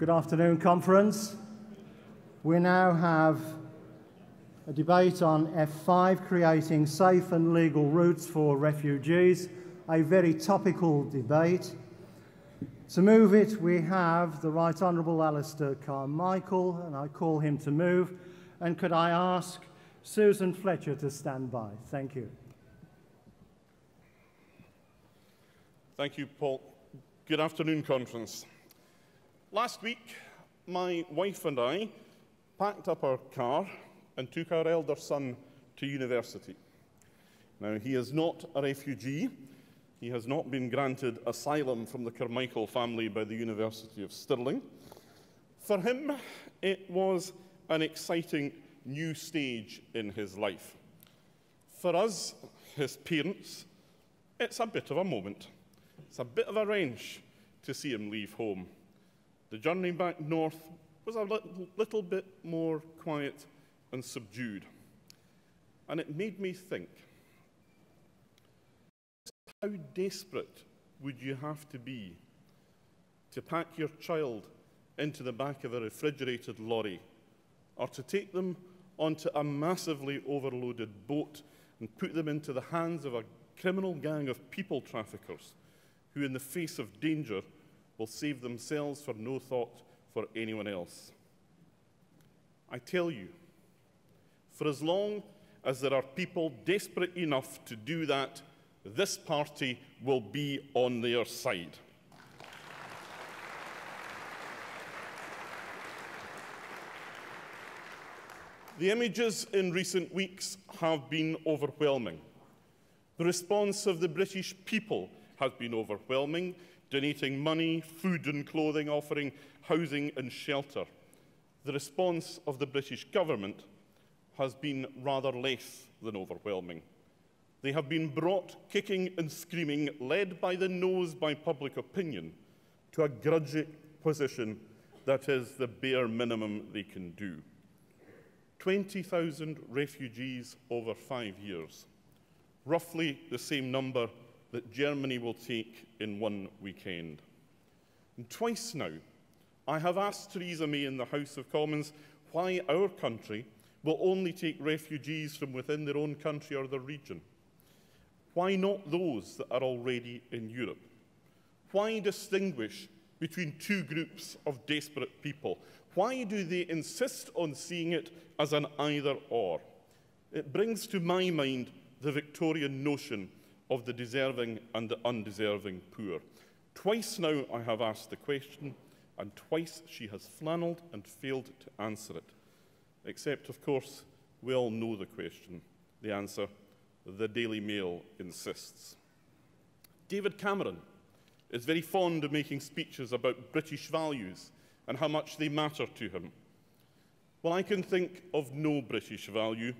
Good afternoon, conference. We now have a debate on F5 creating safe and legal routes for refugees, a very topical debate. To move it, we have the Right Honourable Alistair Carmichael, and I call him to move. And could I ask Susan Fletcher to stand by? Thank you. Thank you, Paul. Good afternoon, conference. Last week, my wife and I packed up our car and took our elder son to university. Now, he is not a refugee. He has not been granted asylum from the Carmichael family by the University of Stirling. For him, it was an exciting new stage in his life. For us, his parents, it's a bit of a moment. It's a bit of a wrench to see him leave home. The journey back north was a little, bit more quiet and subdued. And it made me think how desperate would you have to be to pack your child into the back of a refrigerated lorry or to take them onto a massively overloaded boat and put them into the hands of a criminal gang of people traffickers who, in the face of danger, will save themselves for no thought for anyone else. I tell you, for as long as there are people desperate enough to do that, this party will be on their side. The images in recent weeks have been overwhelming. The response of the British people has been overwhelming, donating money, food and clothing, offering housing and shelter. The response of the British government has been rather less than overwhelming. They have been brought kicking and screaming, led by the nose by public opinion, to a grudging position that is the bare minimum they can do. 20,000 refugees over five years, roughly the same number that Germany will take in one weekend. And twice now, I have asked Theresa May in the House of Commons why our country will only take refugees from within their own country or the region. Why not those that are already in Europe? Why distinguish between two groups of desperate people? Why do they insist on seeing it as an either or? It brings to my mind the Victorian notion of the deserving and the undeserving poor. Twice now I have asked the question, and twice she has flannelled and failed to answer it. Except, of course, we all know the question. The answer, the Daily Mail insists. David Cameron is very fond of making speeches about British values and how much they matter to him. Well, I can think of no British value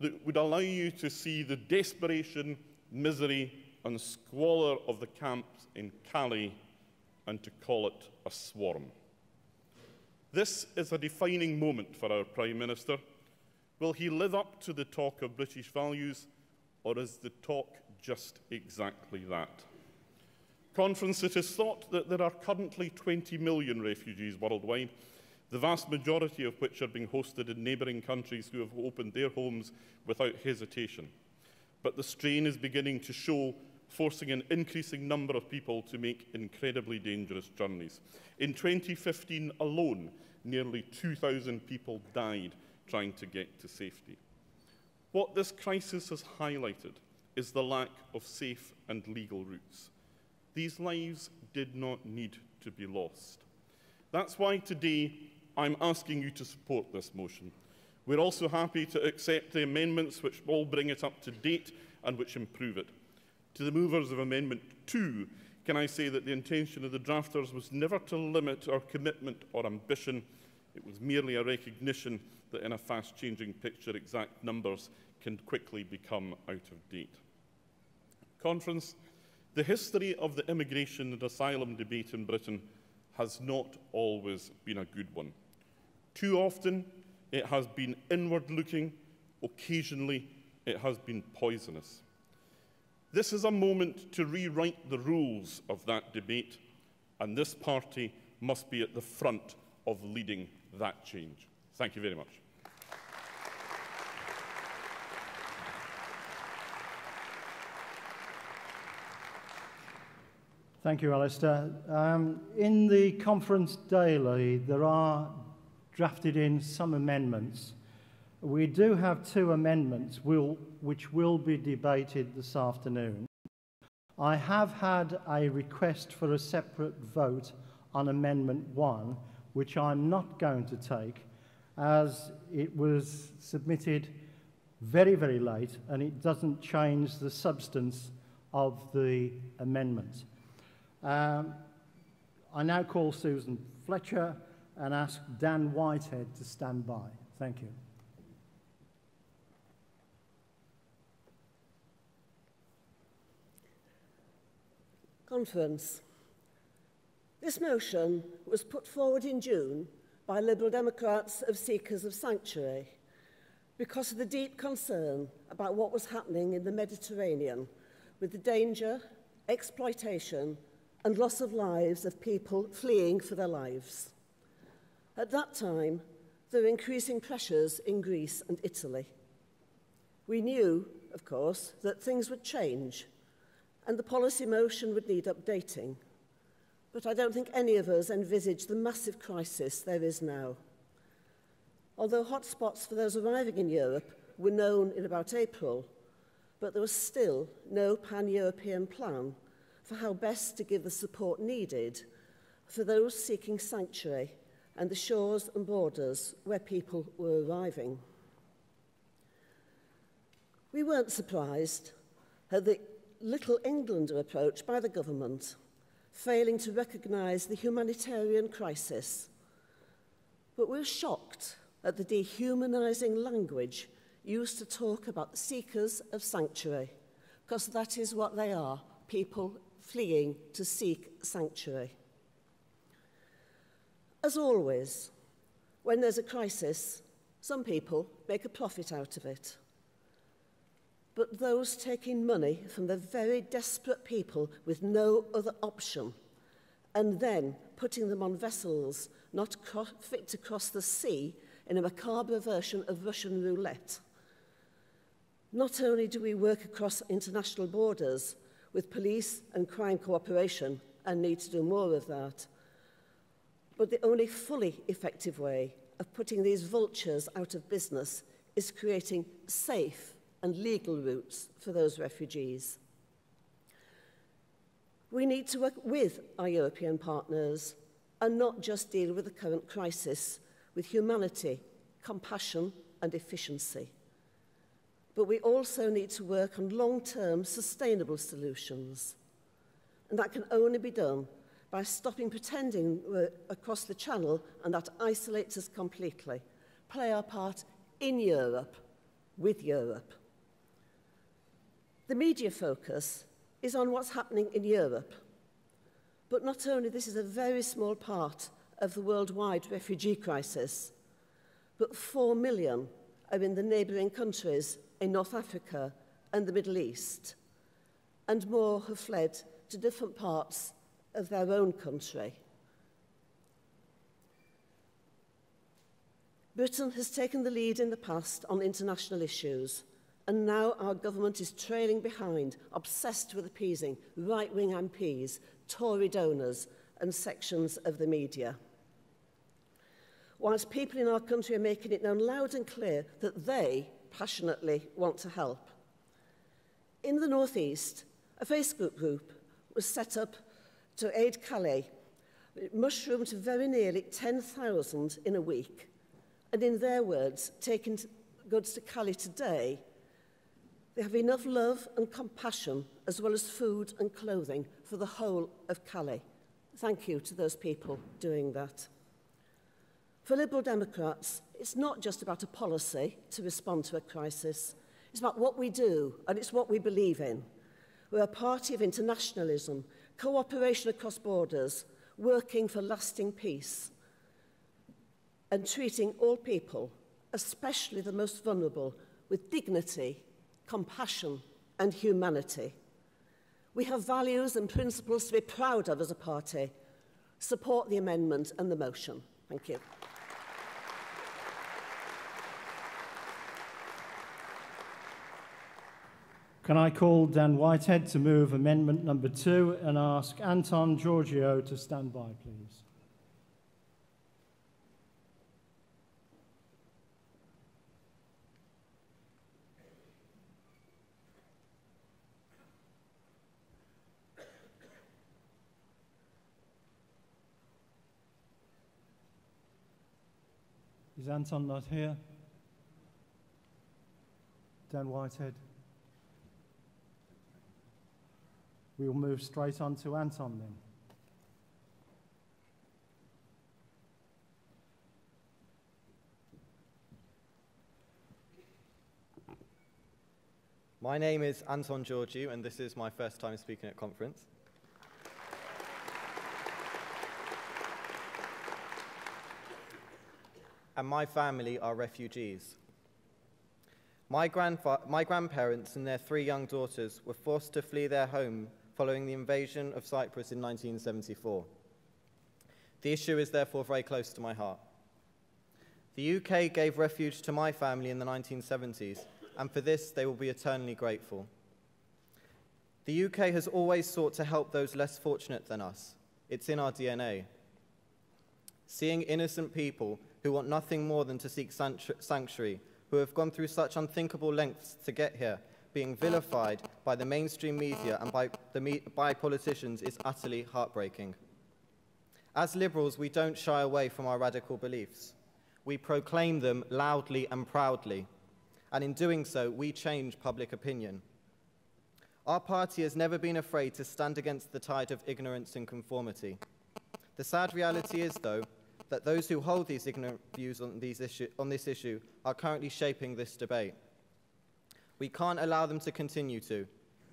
that would allow you to see the desperation misery and squalor of the camps in Calais and to call it a swarm. This is a defining moment for our Prime Minister. Will he live up to the talk of British values, or is the talk just exactly that? Conference, it is thought that there are currently 20 million refugees worldwide, the vast majority of which are being hosted in neighbouring countries who have opened their homes without hesitation but the strain is beginning to show, forcing an increasing number of people to make incredibly dangerous journeys. In 2015 alone, nearly 2,000 people died trying to get to safety. What this crisis has highlighted is the lack of safe and legal routes. These lives did not need to be lost. That's why today I'm asking you to support this motion. We're also happy to accept the amendments which all bring it up to date and which improve it. To the movers of Amendment 2, can I say that the intention of the drafters was never to limit our commitment or ambition. It was merely a recognition that in a fast-changing picture, exact numbers can quickly become out of date. Conference, the history of the immigration and asylum debate in Britain has not always been a good one. Too often, it has been inward looking, occasionally, it has been poisonous. This is a moment to rewrite the rules of that debate, and this party must be at the front of leading that change. Thank you very much. Thank you, Alistair. Um, in the conference daily, there are drafted in some amendments. We do have two amendments will, which will be debated this afternoon. I have had a request for a separate vote on Amendment 1, which I'm not going to take, as it was submitted very, very late and it doesn't change the substance of the amendment. Um, I now call Susan Fletcher and ask Dan Whitehead to stand by. Thank you. Conference. This motion was put forward in June by Liberal Democrats of Seekers of Sanctuary because of the deep concern about what was happening in the Mediterranean with the danger, exploitation and loss of lives of people fleeing for their lives. At that time, there were increasing pressures in Greece and Italy. We knew, of course, that things would change and the policy motion would need updating. But I don't think any of us envisaged the massive crisis there is now. Although hotspots for those arriving in Europe were known in about April, but there was still no pan-European plan for how best to give the support needed for those seeking sanctuary and the shores and borders where people were arriving. We weren't surprised at the Little Englander approach by the government, failing to recognise the humanitarian crisis. But we're shocked at the dehumanising language used to talk about seekers of sanctuary, because that is what they are, people fleeing to seek sanctuary. As always, when there's a crisis, some people make a profit out of it. But those taking money from the very desperate people with no other option and then putting them on vessels not fit to cross the sea in a macabre version of Russian roulette. Not only do we work across international borders with police and crime cooperation and need to do more of that, But the only fully effective way of putting these vultures out of business is creating safe and legal routes for those refugees. We need to work with our European partners and not just deal with the current crisis with humanity, compassion and efficiency. But we also need to work on long-term sustainable solutions. And that can only be done by stopping pretending we're across the channel and that isolates us completely. Play our part in Europe, with Europe. The media focus is on what's happening in Europe. But not only this is a very small part of the worldwide refugee crisis, but 4 million are in the neighbouring countries in North Africa and the Middle East, and more have fled to different parts of their own country. Britain has taken the lead in the past on international issues, and now our government is trailing behind, obsessed with appeasing right-wing MPs, Tory donors and sections of the media. Whilst people in our country are making it known loud and clear that they passionately want to help. In the Northeast, a Facebook group was set up to aid Calais, it mushroomed to very nearly 10,000 in a week. And in their words, taking goods to Calais today, they have enough love and compassion, as well as food and clothing, for the whole of Calais. Thank you to those people doing that. For Liberal Democrats, it's not just about a policy to respond to a crisis. It's about what we do and it's what we believe in. We're a party of internationalism cooperation across borders, working for lasting peace, and treating all people, especially the most vulnerable, with dignity, compassion, and humanity. We have values and principles to be proud of as a party. Support the amendment and the motion. Thank you. Can I call Dan Whitehead to move amendment number two and ask Anton Georgiou to stand by, please? Is Anton not here? Dan Whitehead? We'll move straight on to Anton then. My name is Anton Georgiou, and this is my first time speaking at conference. And my family are refugees. My, grandfa- my grandparents and their three young daughters were forced to flee their home following the invasion of Cyprus in 1974. The issue is therefore very close to my heart. The UK gave refuge to my family in the 1970s, and for this they will be eternally grateful. The UK has always sought to help those less fortunate than us. It's in our DNA. Seeing innocent people who want nothing more than to seek sanctuary, who have gone through such unthinkable lengths to get here, being vilified by the mainstream media and by, the by politicians is utterly heartbreaking. As liberals, we don't shy away from our radical beliefs. We proclaim them loudly and proudly, and in doing so, we change public opinion. Our party has never been afraid to stand against the tide of ignorance and conformity. The sad reality is, though, that those who hold these ignorant views on, these issue, on this issue are currently shaping this debate. We can't allow them to continue to.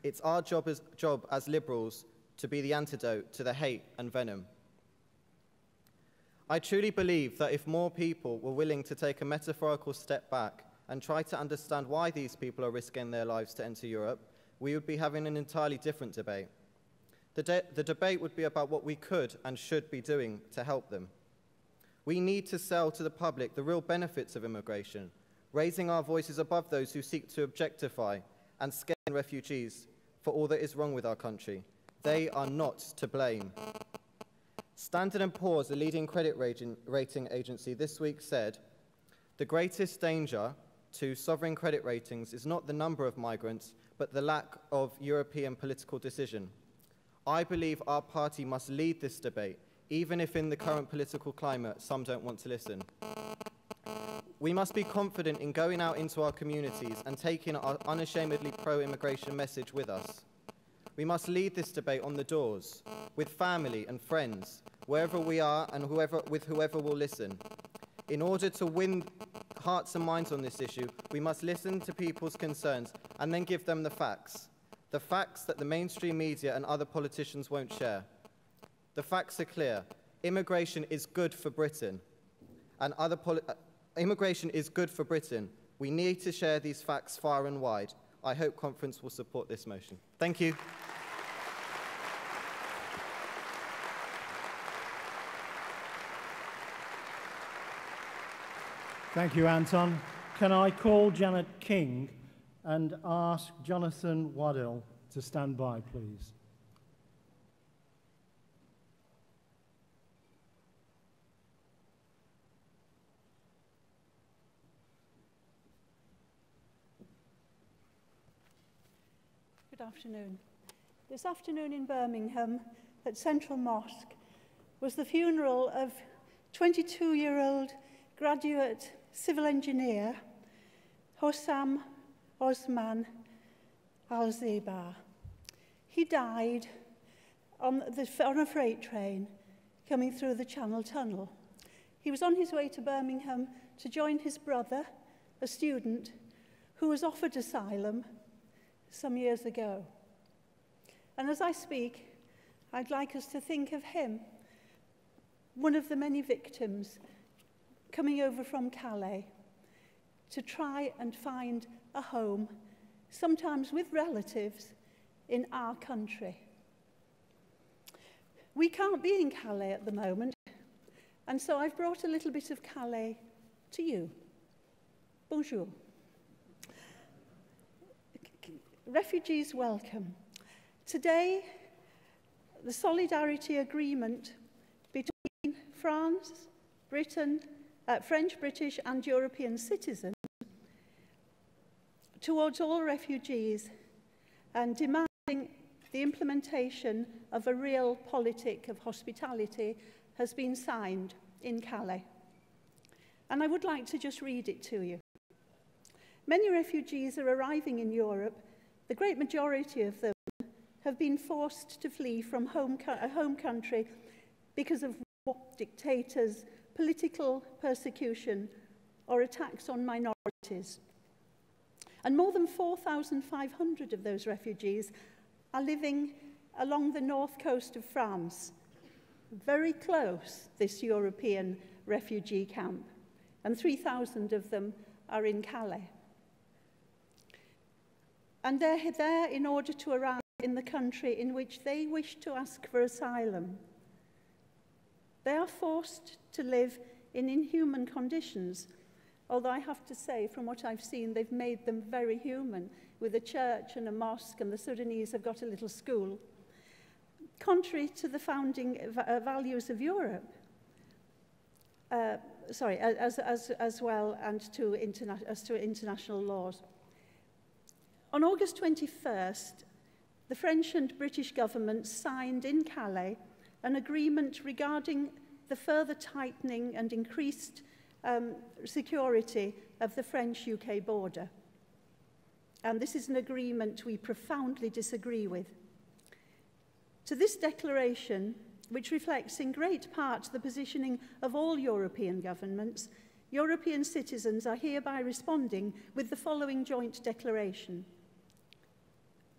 It's our job as, job as liberals to be the antidote to the hate and venom. I truly believe that if more people were willing to take a metaphorical step back and try to understand why these people are risking their lives to enter Europe, we would be having an entirely different debate. The, de the debate would be about what we could and should be doing to help them. We need to sell to the public the real benefits of immigration raising our voices above those who seek to objectify and scare refugees for all that is wrong with our country. They are not to blame. Standard & Poor's, the leading credit rating agency, this week said, the greatest danger to sovereign credit ratings is not the number of migrants, but the lack of European political decision. I believe our party must lead this debate, even if in the current political climate some don't want to listen. We must be confident in going out into our communities and taking our unashamedly pro-immigration message with us. We must lead this debate on the doors, with family and friends, wherever we are and whoever, with whoever will listen. In order to win hearts and minds on this issue, we must listen to people's concerns and then give them the facts. The facts that the mainstream media and other politicians won't share. The facts are clear. Immigration is good for Britain. And other Immigration is good for Britain. We need to share these facts far and wide. I hope conference will support this motion. Thank you. Thank you, Anton. Can I call Janet King and ask Jonathan Waddell to stand by, please? afternoon. This afternoon in Birmingham at Central Mosque was the funeral of 22-year-old graduate civil engineer Hossam Osman Al-Zebar. He died on, the, on a freight train coming through the Channel Tunnel. He was on his way to Birmingham to join his brother, a student, who was offered asylum some years ago. And as I speak, I'd like us to think of him, one of the many victims coming over from Calais to try and find a home, sometimes with relatives, in our country. We can't be in Calais at the moment, and so I've brought a little bit of Calais to you. Bonjour. Refugees welcome. Today, the solidarity agreement between France, Britain, uh, French, British and European citizens towards all refugees and demanding the implementation of a real politic of hospitality has been signed in Calais. And I would like to just read it to you. Many refugees are arriving in Europe The great majority of them have been forced to flee from home, a home country because of war, dictators, political persecution or attacks on minorities. And more than 4,500 of those refugees are living along the north coast of France, very close this European refugee camp, and 3,000 of them are in Calais. And they're there in order to arrive in the country in which they wish to ask for asylum. They are forced to live in inhuman conditions, although I have to say, from what I've seen, they've made them very human, with a church and a mosque, and the Sudanese have got a little school. Contrary to the founding uh, values of Europe, uh, sorry, as, as, as well, and to, as to international laws. On August 21st, the French and British governments signed in Calais an agreement regarding the further tightening and increased um, security of the French-UK border. And this is an agreement we profoundly disagree with. To this declaration, which reflects in great part the positioning of all European governments, European citizens are hereby responding with the following joint declaration –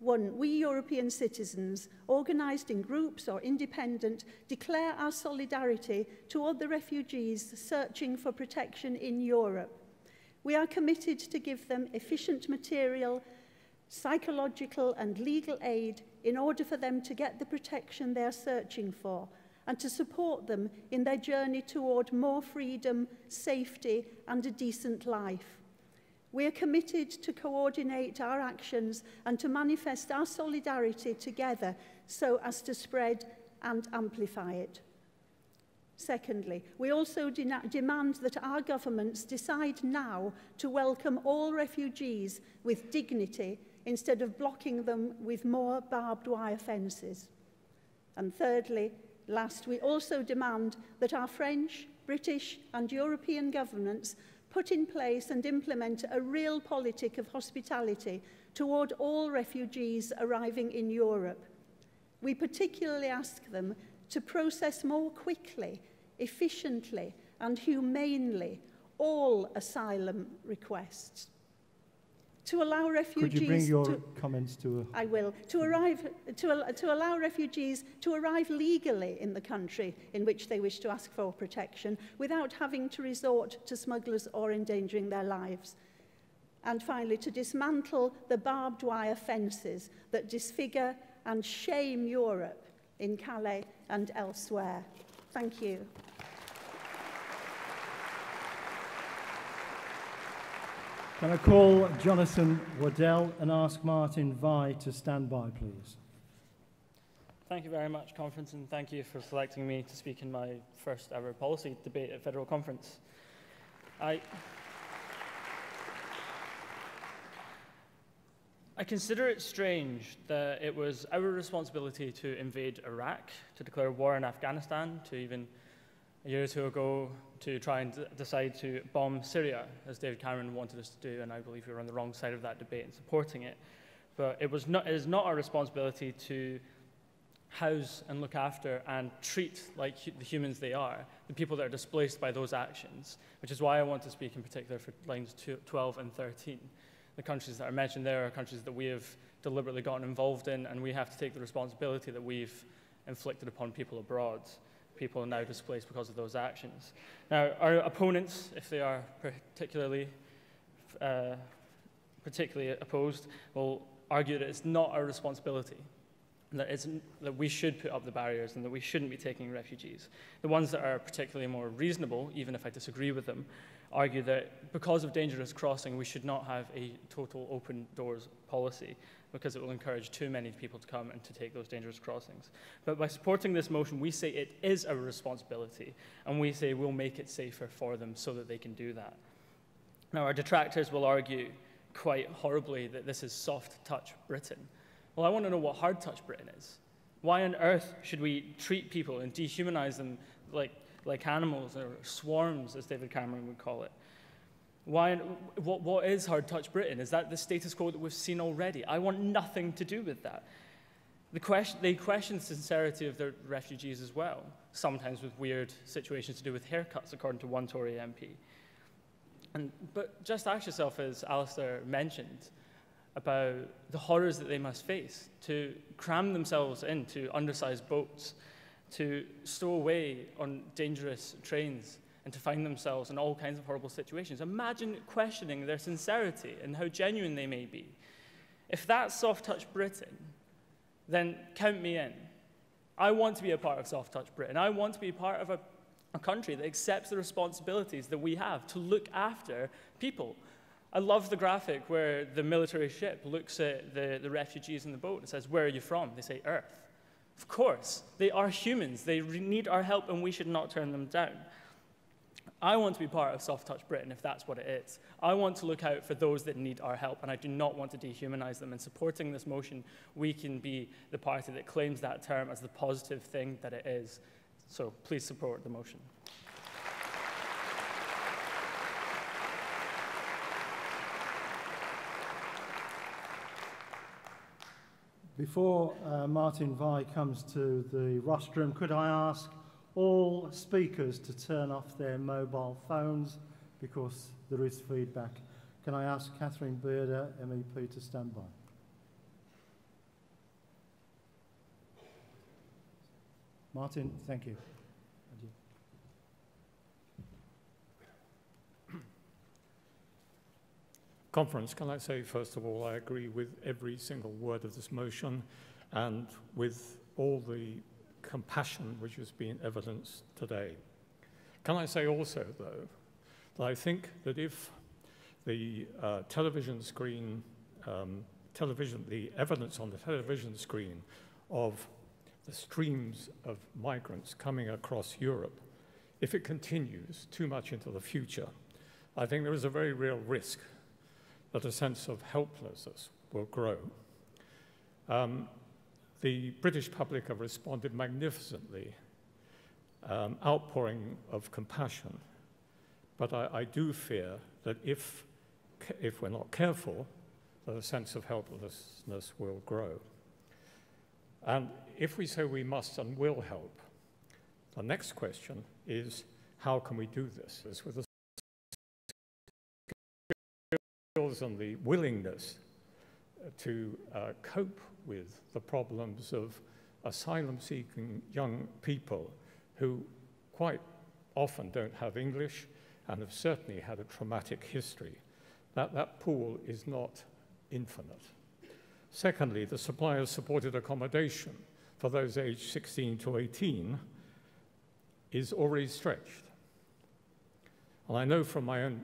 One, we European citizens, organised in groups or independent, declare our solidarity toward the refugees searching for protection in Europe. We are committed to give them efficient material, psychological and legal aid in order for them to get the protection they are searching for and to support them in their journey toward more freedom, safety and a decent life. We are committed to coordinate our actions and to manifest our solidarity together so as to spread and amplify it. Secondly, we also de demand that our governments decide now to welcome all refugees with dignity instead of blocking them with more barbed wire fences. And thirdly, last, we also demand that our French, British and European governments put in place and implement a real politic of hospitality toward all refugees arriving in Europe. We particularly ask them to process more quickly, efficiently and humanely all asylum requests. To allow refugees Could you bring your to, comments to a... I will. To, arrive, to, to allow refugees to arrive legally in the country in which they wish to ask for protection without having to resort to smugglers or endangering their lives. And finally, to dismantle the barbed wire fences that disfigure and shame Europe in Calais and elsewhere. Thank you. Can I call Jonathan Waddell and ask Martin Vye to stand by, please? Thank you very much, Conference, and thank you for selecting me to speak in my first ever policy debate at Federal Conference. I, I consider it strange that it was our responsibility to invade Iraq, to declare war in Afghanistan, to even a year or two ago to try and decide to bomb Syria, as David Cameron wanted us to do, and I believe we were on the wrong side of that debate in supporting it. But it, was not, it is not our responsibility to house and look after and treat like hu the humans they are, the people that are displaced by those actions, which is why I want to speak in particular for lines 12 and 13. The countries that are mentioned there are countries that we have deliberately gotten involved in, and we have to take the responsibility that we've inflicted upon people abroad people are now displaced because of those actions. Now, our opponents, if they are particularly, uh, particularly opposed, will argue that it's not our responsibility. that, it's, that we should put up the barriers and that we shouldn't be taking refugees. The ones that are particularly more reasonable, even if I disagree with them, argue that because of dangerous crossing, we should not have a total open doors policy because it will encourage too many people to come and to take those dangerous crossings. But by supporting this motion, we say it is our responsibility, and we say we'll make it safer for them so that they can do that. Now, our detractors will argue quite horribly that this is soft touch Britain. Well, I want to know what hard touch Britain is. Why on earth should we treat people and dehumanize them like, like animals or swarms, as David Cameron would call it? Why, what, what is hard touch Britain? Is that the status quo that we've seen already? I want nothing to do with that. The question, they question the sincerity of the refugees as well, sometimes with weird situations to do with haircuts, according to one Tory MP. And, but just ask yourself, as Alistair mentioned, about the horrors that they must face to cram themselves into undersized boats, to stow away on dangerous trains, and to find themselves in all kinds of horrible situations. Imagine questioning their sincerity and how genuine they may be. If that's Soft Touch Britain, then count me in. I want to be a part of Soft Touch Britain. I want to be part of a, a country that accepts the responsibilities that we have to look after people I love the graphic where the military ship looks at the, the refugees in the boat and says, Where are you from? They say, Earth. Of course, they are humans. They need our help, and we should not turn them down. I want to be part of Soft Touch Britain if that's what it is. I want to look out for those that need our help, and I do not want to dehumanize them. And supporting this motion, we can be the party that claims that term as the positive thing that it is. So please support the motion. Before uh, Martin Vye comes to the rostrum, could I ask all speakers to turn off their mobile phones because there is feedback. Can I ask Catherine Bearder, MEP, to stand by? Martin, thank you. Conference, can I say, first of all, I agree with every single word of this motion and with all the compassion which has been evidenced today. Can I say also, though, that I think that if the uh, television screen, um, television, the evidence on the television screen of the streams of migrants coming across Europe, if it continues too much into the future, I think there is a very real risk that a sense of helplessness will grow. Um, the British public have responded magnificently, um, outpouring of compassion. But I, I, do fear that if, if we're not careful, that a sense of helplessness will grow. And if we say we must and will help, the next question is how can we do this? Is with a skills and the willingness to uh, cope with the problems of asylum seeking young people who quite often don't have English and have certainly had a traumatic history. That, that pool is not infinite. Secondly, the supply of supported accommodation for those aged 16 to 18 is already stretched. And I know from my own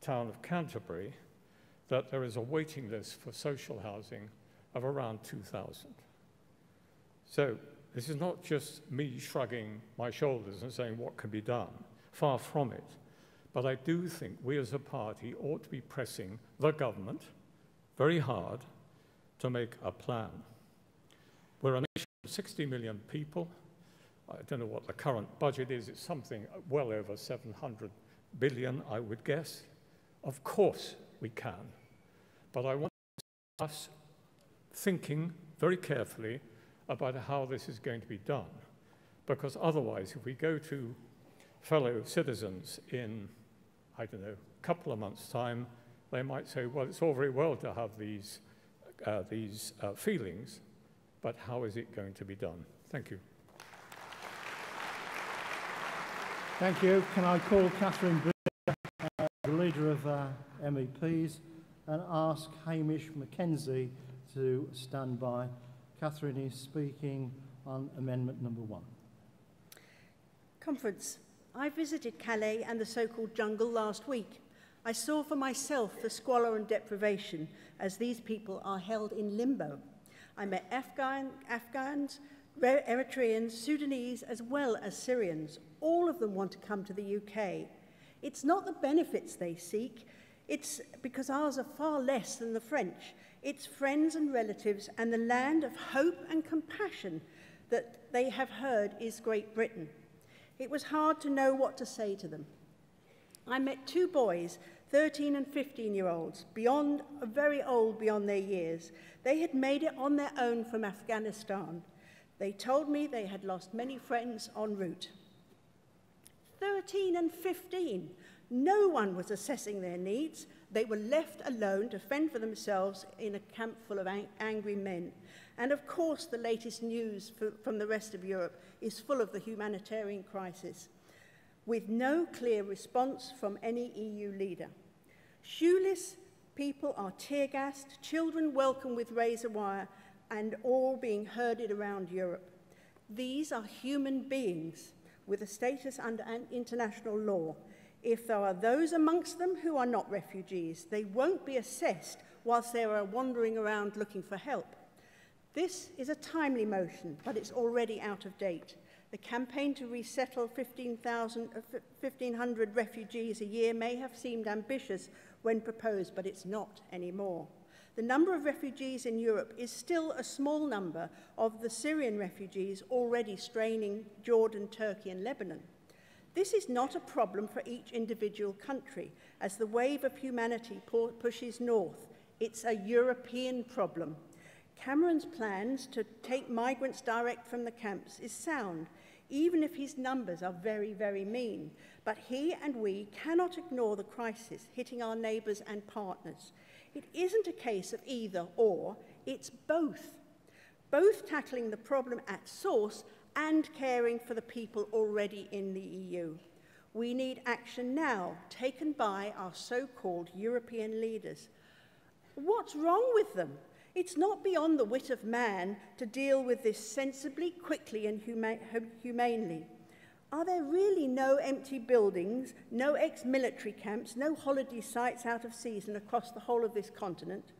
town of Canterbury that there is a waiting list for social housing of around 2,000. So this is not just me shrugging my shoulders and saying what can be done. Far from it. But I do think we as a party ought to be pressing the government very hard to make a plan. We're a nation of 60 million people. I don't know what the current budget is. It's something well over 700 billion, I would guess. Of course, we can. But I want us thinking very carefully about how this is going to be done. Because otherwise, if we go to fellow citizens in, I don't know, a couple of months' time, they might say, well, it's all very well to have these, uh, these uh, feelings, but how is it going to be done? Thank you. Thank you. Can I call Catherine uh, MEPs? and ask Hamish McKenzie to stand by. Catherine is speaking on amendment number one. Conference. I visited Calais and the so-called jungle last week. I saw for myself the squalor and deprivation as these people are held in limbo. I met Afghan, Afghans, Eritreans, Sudanese, as well as Syrians. All of them want to come to the UK. It's not the benefits they seek, it's because ours are far less than the French. It's friends and relatives and the land of hope and compassion that they have heard is Great Britain. It was hard to know what to say to them. I met two boys, 13 and 15 year olds, beyond, very old beyond their years. They had made it on their own from Afghanistan. They told me they had lost many friends en route. 13 and 15. No one was assessing their needs. They were left alone to fend for themselves in a camp full of ang angry men. And of course, the latest news for, from the rest of Europe is full of the humanitarian crisis, with no clear response from any EU leader. Shoeless people are tear gassed, children welcomed with razor wire, and all being herded around Europe. These are human beings with a status under international law. If there are those amongst them who are not refugees, they won't be assessed whilst they are wandering around looking for help. This is a timely motion, but it's already out of date. The campaign to resettle 15,000, 1,500 uh, refugees a year may have seemed ambitious when proposed, but it's not anymore. The number of refugees in Europe is still a small number of the Syrian refugees already straining Jordan, Turkey, and Lebanon. This is not a problem for each individual country. As the wave of humanity pushes north, it's a European problem. Cameron's plans to take migrants direct from the camps is sound, even if his numbers are very, very mean. But he and we cannot ignore the crisis hitting our neighbours and partners. It isn't a case of either or, it's both. Both tackling the problem at source and caring for the people already in the EU. We need action now, taken by our so-called European leaders. What's wrong with them? It's not beyond the wit of man to deal with this sensibly, quickly and huma humanely. Are there really no empty buildings, no ex-military camps, no holiday sites out of season across the whole of this continent?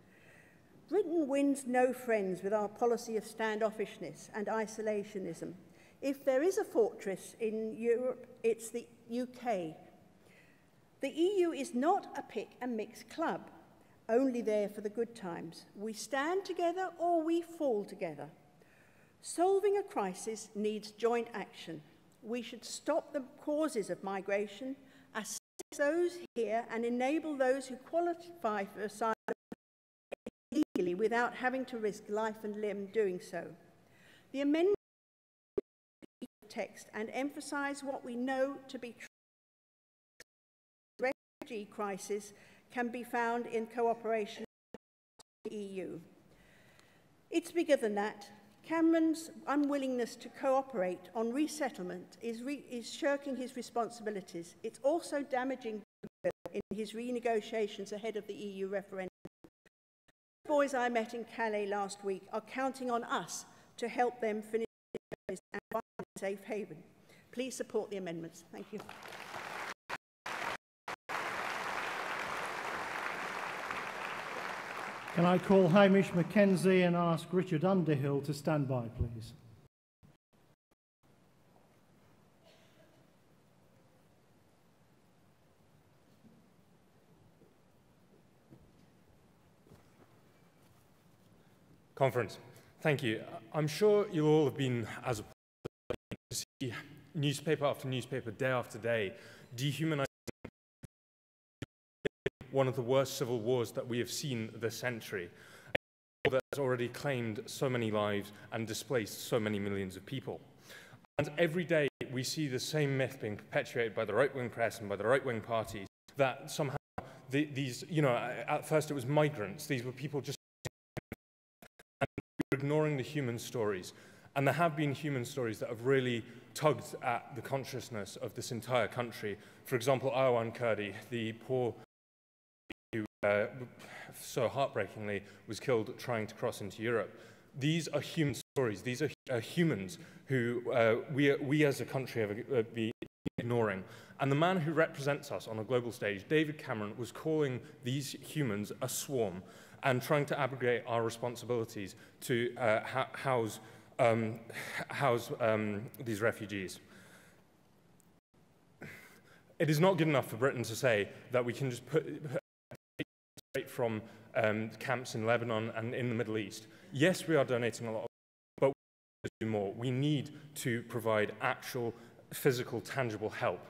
Britain wins no friends with our policy of standoffishness and isolationism. If there is a fortress in Europe, it's the UK. The EU is not a pick and mix club, only there for the good times. We stand together or we fall together. Solving a crisis needs joint action. We should stop the causes of migration, assess those here, and enable those who qualify for asylum legally without having to risk life and limb doing so. The amendment text and emphasize what we know to be true. The refugee crisis can be found in cooperation with the EU. It's bigger than that. Cameron's unwillingness to cooperate on resettlement is, re is shirking his responsibilities. It's also damaging in his renegotiations ahead of the EU referendum. The boys I met in Calais last week are counting on us to help them finish and find a safe haven. Please support the amendments. Thank you. Can I call Hamish Mackenzie and ask Richard Underhill to stand by, please? Conference. Thank you. I'm sure you all have been as a see newspaper after newspaper, day after day, dehumanizing one of the worst civil wars that we have seen this century, that has already claimed so many lives and displaced so many millions of people. And every day we see the same myth being perpetuated by the right-wing press and by the right-wing parties that somehow the, these, you know, at first it was migrants, these were people just ignoring the human stories. And there have been human stories that have really tugged at the consciousness of this entire country. For example, Arwan Kurdi, the poor uh, so heartbreakingly was killed trying to cross into Europe. These are human stories. These are, are humans who uh, we, we as a country have uh, been ignoring. And the man who represents us on a global stage, David Cameron, was calling these humans a swarm and trying to abrogate our responsibilities to uh, house, um, house um, these refugees. It is not good enough for Britain to say that we can just put straight from um, camps in Lebanon and in the Middle East. Yes, we are donating a lot, but we need to do more. We need to provide actual physical, tangible help.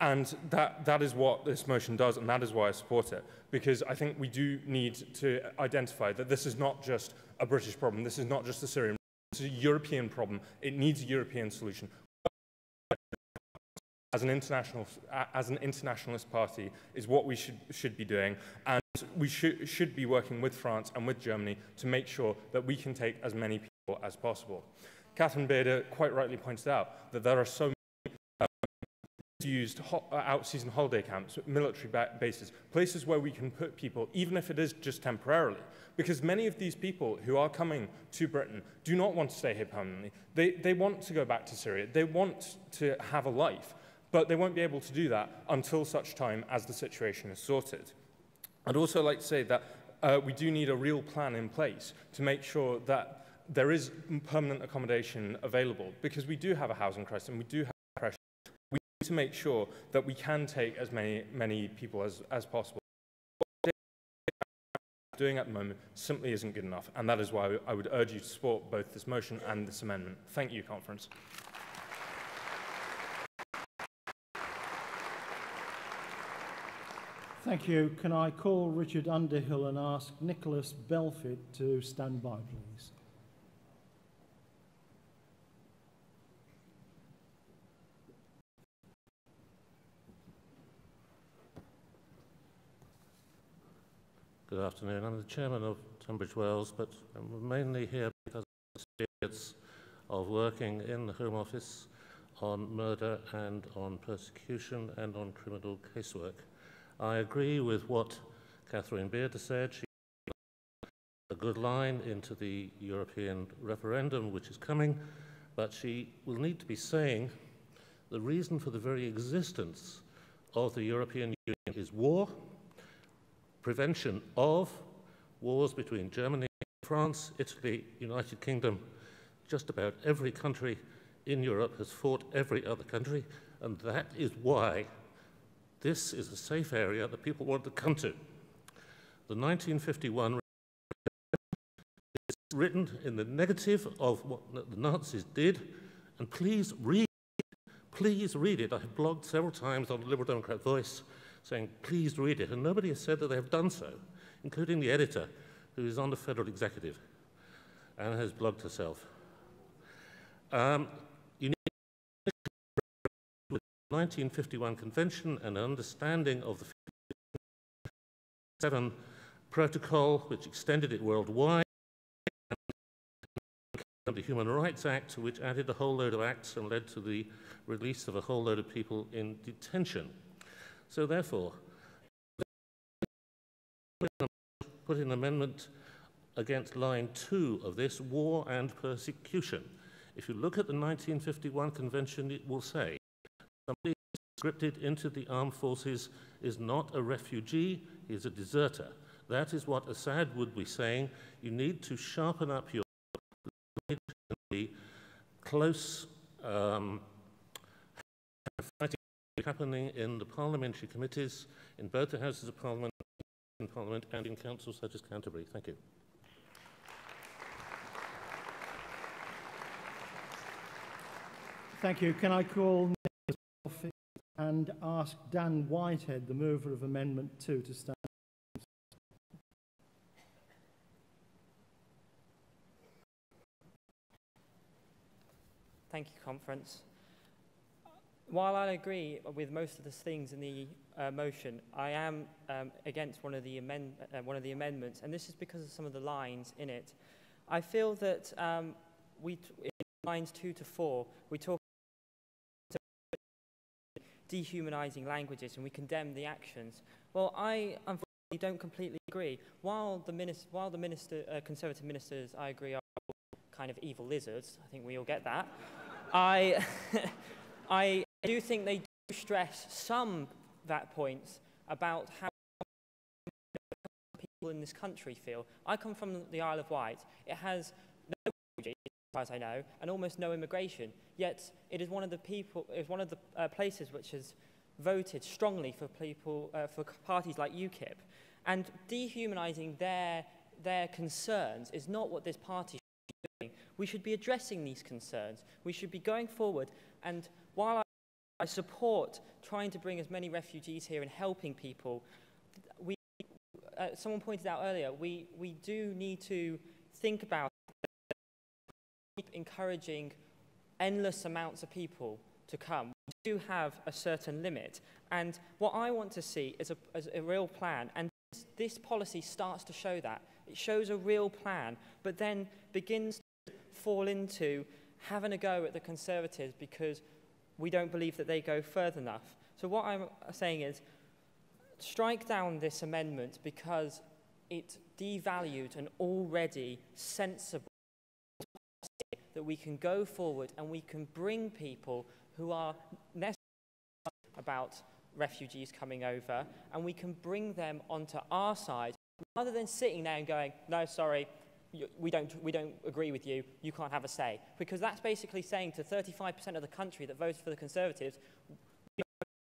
And that, that is what this motion does, and that is why I support it. Because I think we do need to identify that this is not just a British problem, this is not just a Syrian problem, this is a European problem. It needs a European solution. As an, international, as an internationalist party is what we should, should be doing. And we should, should be working with France and with Germany to make sure that we can take as many people as possible. Catherine Bearder quite rightly pointed out that there are so many used ho uh, out-season holiday camps, military ba bases, places where we can put people, even if it is just temporarily. Because many of these people who are coming to Britain do not want to stay here permanently. They, they want to go back to Syria. They want to have a life, but they won't be able to do that until such time as the situation is sorted. I'd also like to say that uh, we do need a real plan in place to make sure that there is permanent accommodation available because we do have a housing crisis and we do have pressure. We need to make sure that we can take as many, many people as, as possible. What doing at the moment simply isn't good enough, and that is why I would urge you to support both this motion and this amendment. Thank you, conference. Thank you. Can I call Richard Underhill and ask Nicholas Belfit to stand by, please? Good afternoon. I'm the chairman of Tunbridge Wells, but I'm mainly here because of the experience of working in the Home Office on murder and on persecution and on criminal casework. I agree with what Catherine Bearder said. She a good line into the European referendum, which is coming, but she will need to be saying the reason for the very existence of the European Union is war, prevention of wars between Germany, France, Italy, United Kingdom. Just about every country in Europe has fought every other country, and that is why this is a safe area that people want to come to. The 1951 is written in the negative of what the Nazis did, and please read, please read it. I have blogged several times on the Liberal Democrat Voice saying, please read it. And nobody has said that they have done so, including the editor, who is on the federal executive and has blogged herself. Um, you need 1951 convention and an understanding of the 7 protocol, which extended it worldwide, and the Human Rights Act, which added a whole load of acts and led to the release of a whole load of people in detention. So therefore, put in amendment against line two of this, war and persecution. If you look at the 1951 convention, it will say somebody conscripted into the armed forces is not a refugee, he is a deserter. That is what Assad would be saying. You need to sharpen up your close um, fighting happening in the parliamentary committees, in both the Houses of Parliament, in Parliament and in councils such as Canterbury. Thank you. Thank you. Can I call and ask Dan Whitehead, the mover of Amendment 2, to stand? Thank you, Conference while I agree with most of the things in the uh, motion, I am um, against one of, the amend uh, one of the amendments, and this is because of some of the lines in it. I feel that um, we, in lines two to four, we talk dehumanizing languages and we condemn the actions. Well, I unfortunately don't completely agree. While the, minister, while the minister, uh, Conservative ministers, I agree, are kind of evil lizards. I think we all get that. I, I do think they do stress some that points about how people in this country feel. I come from the Isle of Wight. It has as I know, and almost no immigration. Yet it is one of the people, is one of the uh, places which has voted strongly for people, uh, for parties like UKIP. And dehumanising their, their concerns is not what this party should be doing. We should be addressing these concerns. We should be going forward. And while I, I support trying to bring as many refugees here and helping people, we, uh, someone pointed out earlier, we, we do need to think about encouraging endless amounts of people to come. We do have a certain limit. And what I want to see is a, is a real plan. And this policy starts to show that. It shows a real plan, but then begins to fall into having a go at the Conservatives because we don't believe that they go further enough. So what I'm saying is, strike down this amendment because it devalued an already sensible that we can go forward and we can bring people who are necessary about refugees coming over and we can bring them onto our side rather than sitting there and going, no, sorry, we don't, we don't agree with you, you can't have a say. Because that's basically saying to 35% of the country that voted for the Conservatives,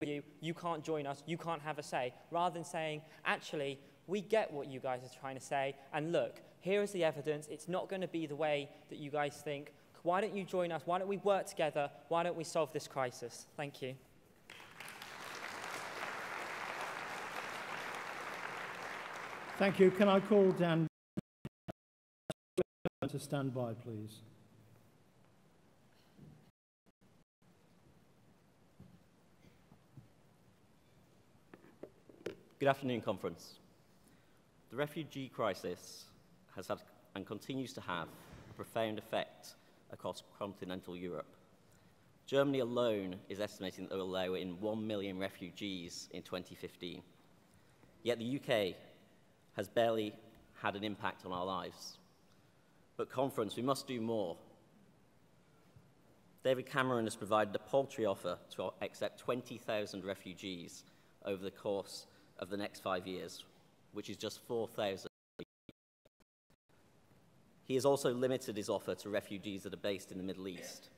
you, you can't join us, you can't have a say, rather than saying, actually, we get what you guys are trying to say, and look, here is the evidence, it's not going to be the way that you guys think. Why don't you join us? Why don't we work together? Why don't we solve this crisis? Thank you. Thank you. Can I call Dan to stand by, please? Good afternoon, conference. The refugee crisis has had and continues to have a profound effect across continental Europe. Germany alone is estimating that they will allow in 1 million refugees in 2015. Yet the UK has barely had an impact on our lives. But conference, we must do more. David Cameron has provided a paltry offer to accept 20,000 refugees over the course of the next five years, which is just 4,000. He has also limited his offer to refugees that are based in the Middle East.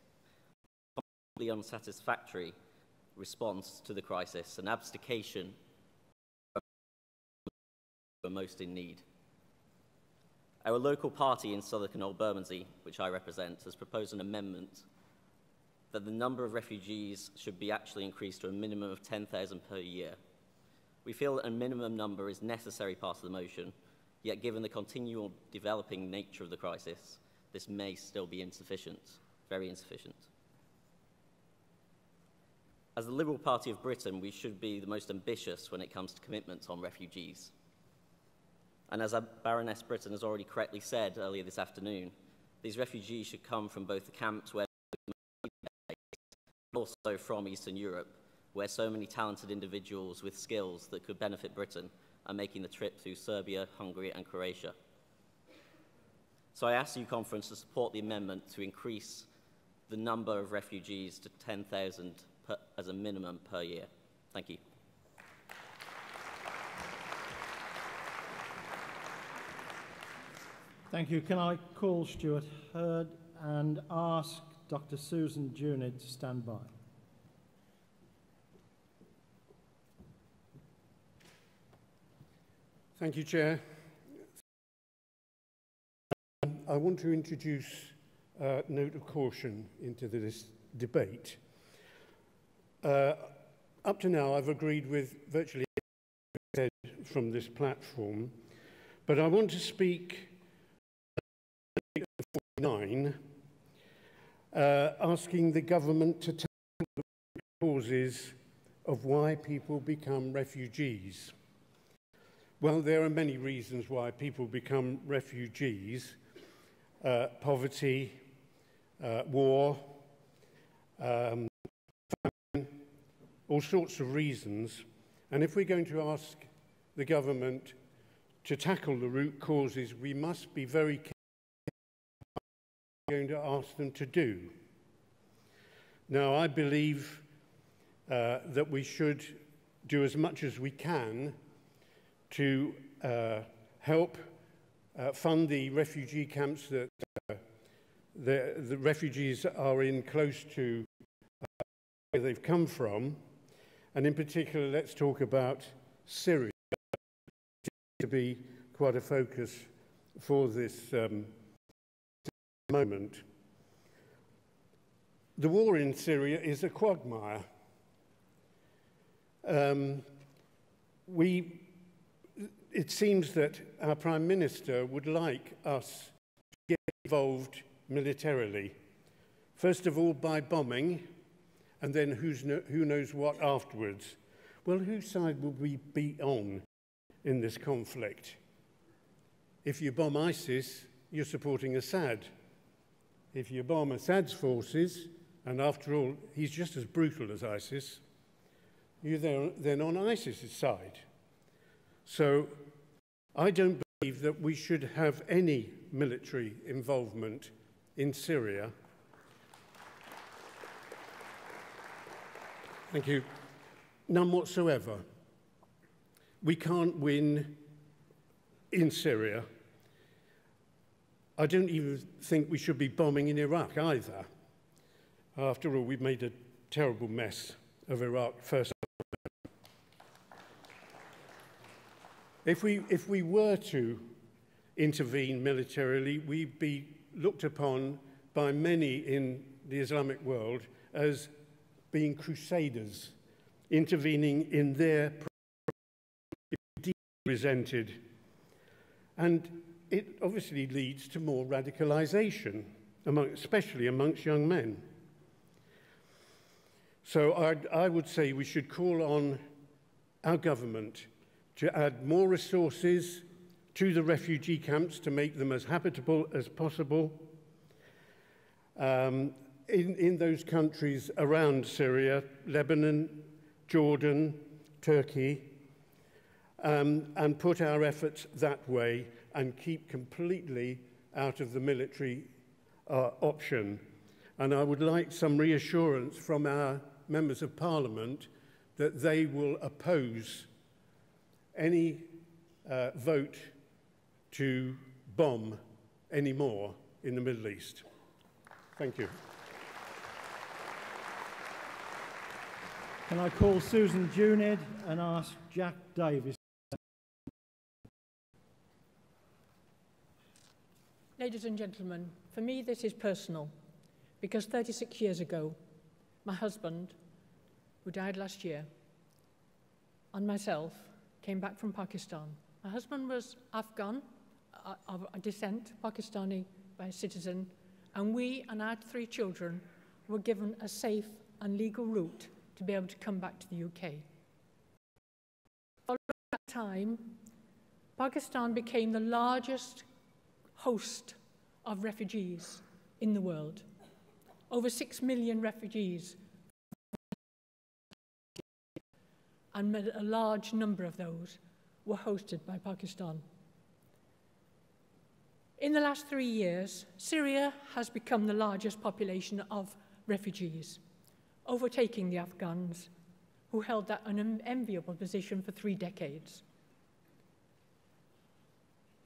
A completely unsatisfactory response to the crisis, an abdication who are most in need. Our local party in Southwark Old Bermondsey, which I represent, has proposed an amendment that the number of refugees should be actually increased to a minimum of 10,000 per year. We feel that a minimum number is necessary part of the motion, yet given the continual developing nature of the crisis, this may still be insufficient, very insufficient. As the Liberal Party of Britain, we should be the most ambitious when it comes to commitments on refugees. And as Baroness Brinton has already correctly said earlier this afternoon, these refugees should come from both the camps where also from Eastern Europe, where so many talented individuals with skills that could benefit Britain are making the trip through Serbia, Hungary, and Croatia. So I ask you, conference, to support the amendment to increase the number of refugees to 10,000 as a minimum per year. Thank you. Thank you. Can I call Stuart Hurd and ask Dr. Susan Juned to stand by? Thank you, Chair. I want to introduce a note of caution into this debate. Uh, up to now, I've agreed with virtually everything said from this platform, but I want to speak 9, uh, asking the government to tackle the causes of why people become refugees. Well, there are many reasons why people become refugees. Uh, poverty, uh, war, um, famine, all sorts of reasons. And if we're going to ask the government to tackle the root causes, we must be very careful going to ask them to do? Now, I believe uh, that we should do as much as we can to uh, help uh, fund the refugee camps that uh, the, the refugees are in close to uh, where they've come from. And in particular, let's talk about Syria, to be quite a focus for this um, moment. The war in Syria is a quagmire. Um, we, it seems that our Prime Minister would like us to get involved militarily. First of all, by bombing, and then no, who knows what afterwards. Well, whose side will we be on in this conflict? If you bomb ISIS, you're supporting Assad. If you bomb Assad's forces, and after all, he's just as brutal as ISIS, you're then on ISIS's side. So I don't believe that we should have any military involvement in Syria. Thank you. None whatsoever. We can't win in Syria. I don't even think we should be bombing in Iraq either. After all, we've made a terrible mess of Iraq first. If we, if we were to intervene militarily, we'd be looked upon by many in the Islamic world as being crusaders, intervening in their resented. And it obviously leads to more radicalization, among, especially amongst young men. So I'd, I would say we should call on our government to add more resources to the refugee camps to make them as habitable as possible um, in, in those countries around Syria, Lebanon, Jordan, Turkey, um, and put our efforts that way and keep completely out of the military uh, option. And I would like some reassurance from our members of parliament that they will oppose any uh, vote to bomb any more in the Middle East. Thank you. Can I call Susan Juned and ask Jack Davis? Ladies and gentlemen, for me this is personal because 36 years ago, my husband, who died last year, and myself came back from Pakistan. My husband was Afghan, uh, of descent, Pakistani by citizen, and we and our three children were given a safe and legal route to be able to come back to the UK. Following that time, Pakistan became the largest host of refugees in the world. Over six million refugees and a large number of those were hosted by Pakistan. In the last three years, Syria has become the largest population of refugees, overtaking the Afghans, who held that unenviable position for three decades.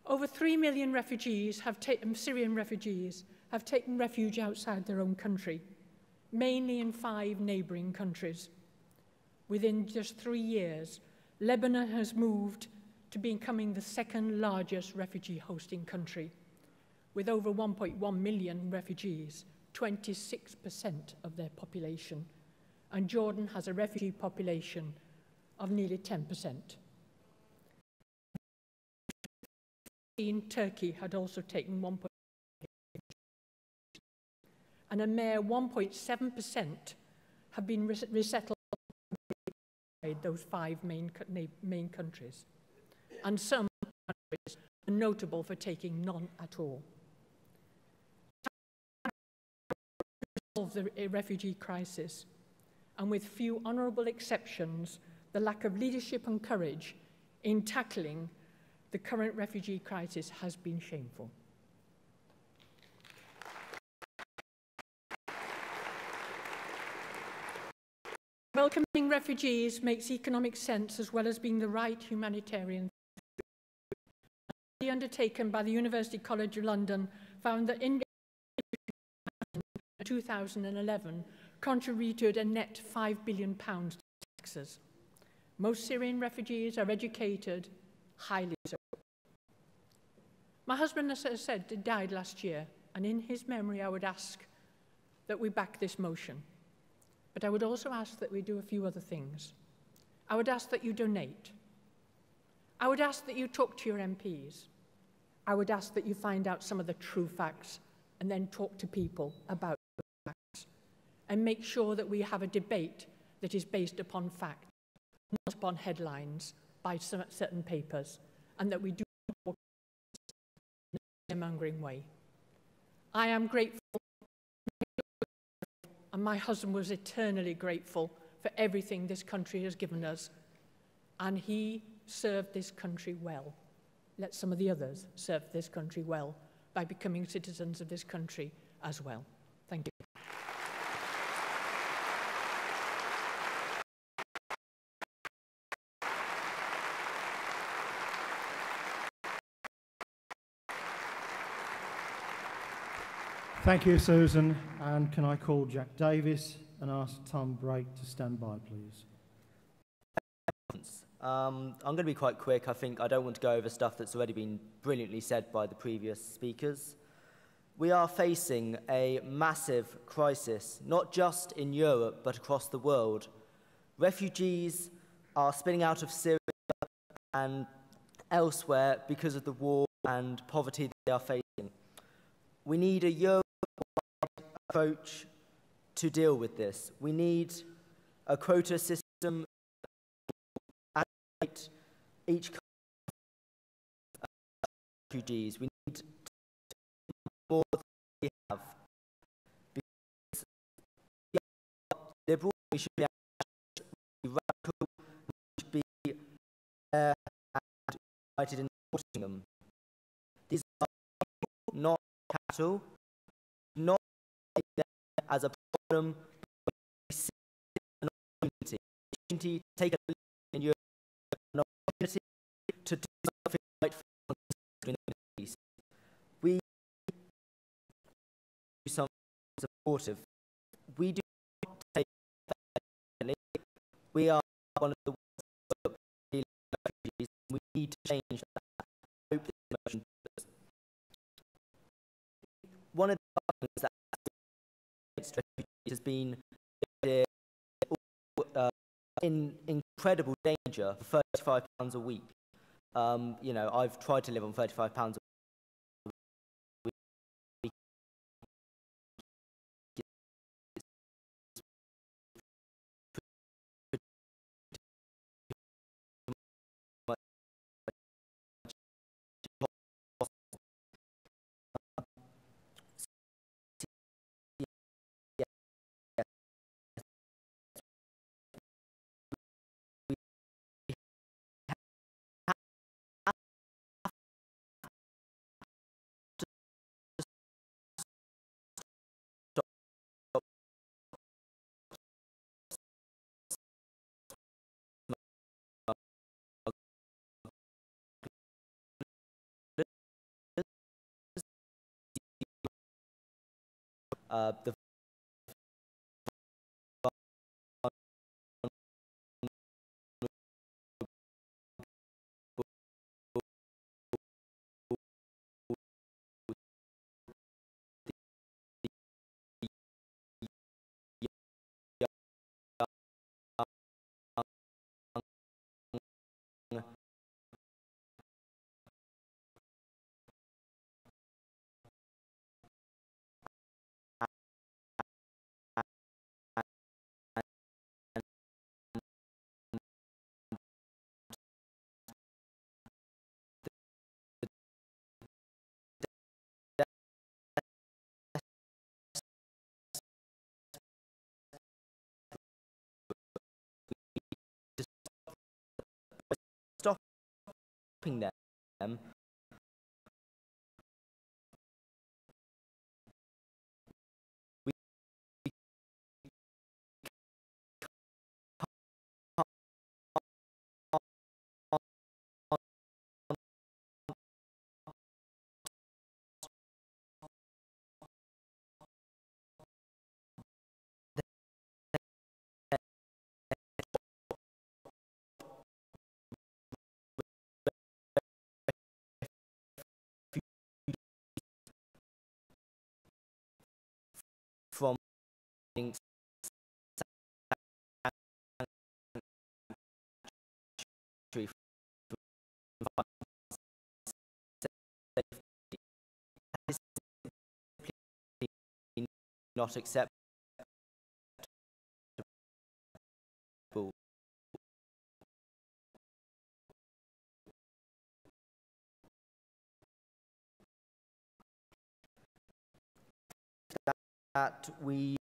Over three million refugees have taken, um, Syrian refugees have taken refuge outside their own country, mainly in five neighbouring countries. Within just three years, Lebanon has moved to becoming the second largest refugee hosting country, with over 1.1 million refugees, 26% of their population. And Jordan has a refugee population of nearly 10%. In Turkey had also taken 1. and a mere 1.7% have been resettled Uh, those five main, main countries. And some countries are notable for taking none at all. Solve the refugee crisis, and with few honourable exceptions, the lack of leadership and courage in tackling the current refugee crisis has been shameful. Welcoming refugees makes economic sense as well as being the right humanitarian. The undertaken by the University College of London found that in 2011 contributed a net 5 billion pounds to taxes. Most Syrian refugees are educated, highly so. My husband, as I said, died last year, and in his memory I would ask that we back this motion. But I would also ask that we do a few other things. I would ask that you donate. I would ask that you talk to your MPs. I would ask that you find out some of the true facts and then talk to people about the facts and make sure that we have a debate that is based upon fact, not upon headlines by certain papers, and that we do in a mongering way. I am grateful, And my husband was eternally grateful for everything this country has given us. And he served this country well. Let some of the others serve this country well by becoming citizens of this country as well. Thank you, Susan. And can I call Jack Davis and ask Tom Brake to stand by, please? Um, I'm going to be quite quick. I think I don't want to go over stuff that's already been brilliantly said by the previous speakers. We are facing a massive crisis, not just in Europe, but across the world. Refugees are spilling out of Syria and elsewhere because of the war and poverty they are facing. We need a Europe approach to deal with this. We need a quota system each refugees. We need more than we have. Because liberal, we should be radical, we should be and united in supporting them. These are not cattle, not as a problem, but we see an opportunity, opportunity take a in Europe opportunity to do something right for the. We do something supportive. We do not take that We are one of the world's. We need to change that. One of the that refugees has been uh, in incredible danger for 35 pounds a week. Um, you know, I've tried to live on 35 pounds a uh, Uh, the them from not acceptable. That we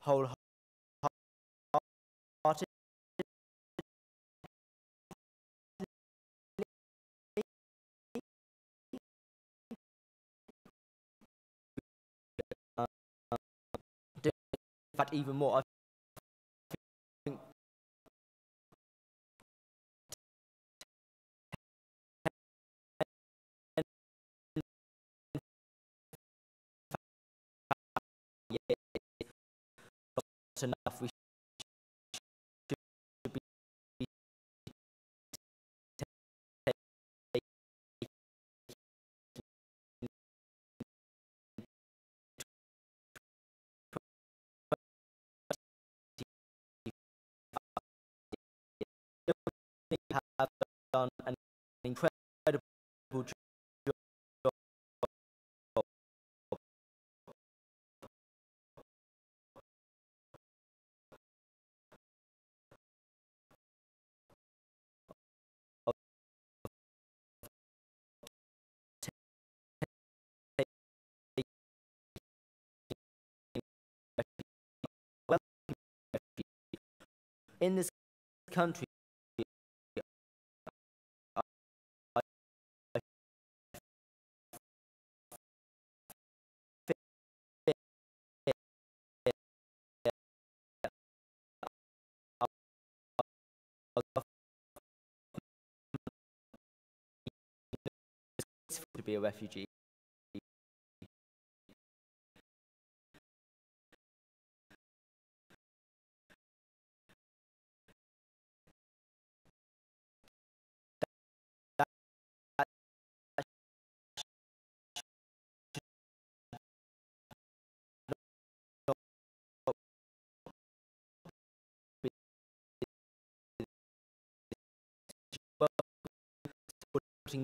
wholehearted fact, even more. Have done an incredible job. In this country be a refugee.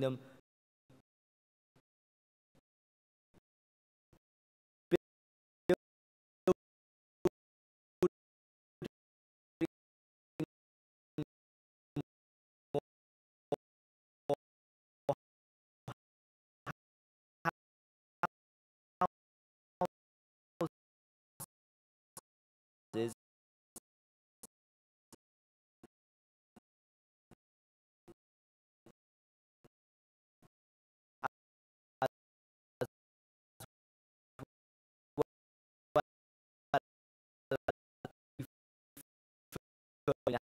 Them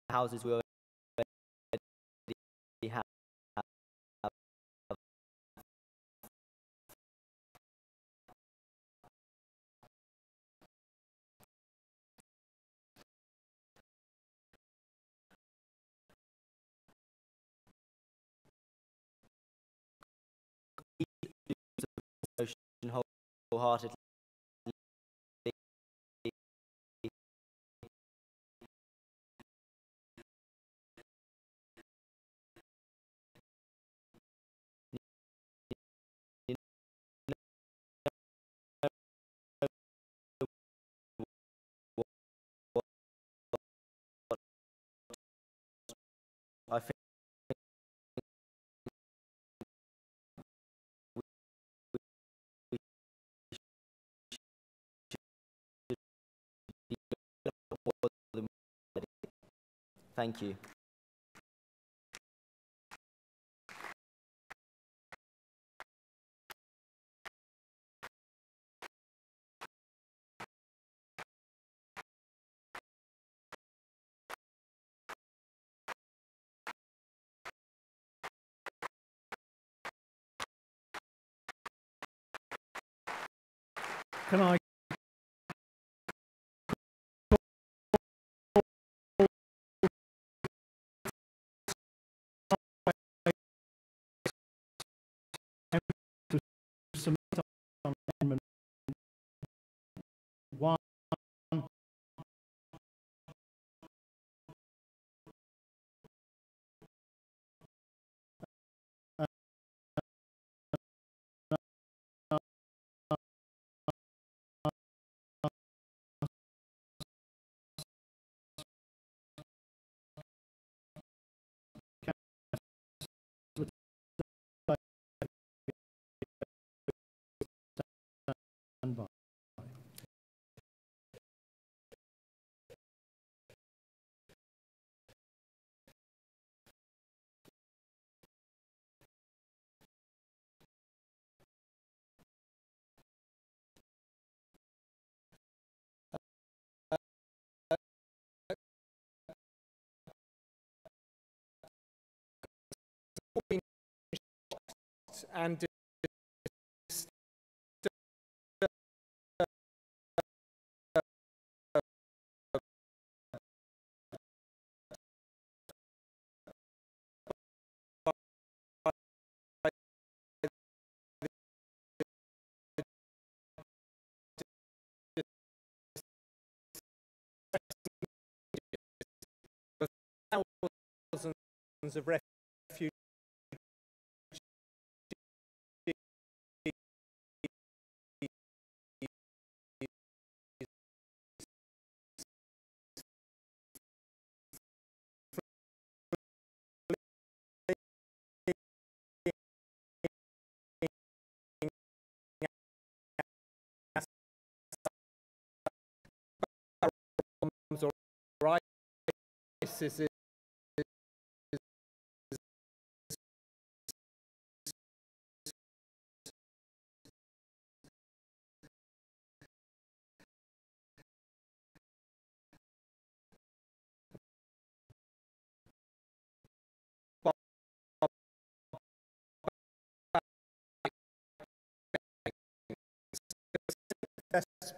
houses we already have. wholeheartedly I think Thank you. Can I and thousands of refugees ISIS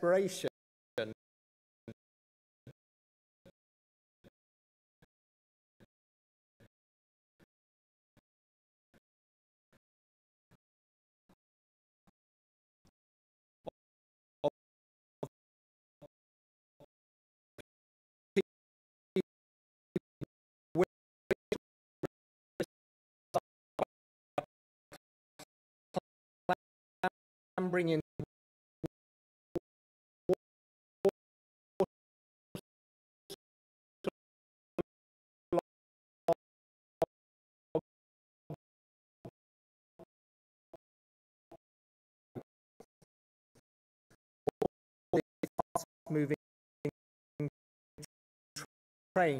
desperation bringing moving train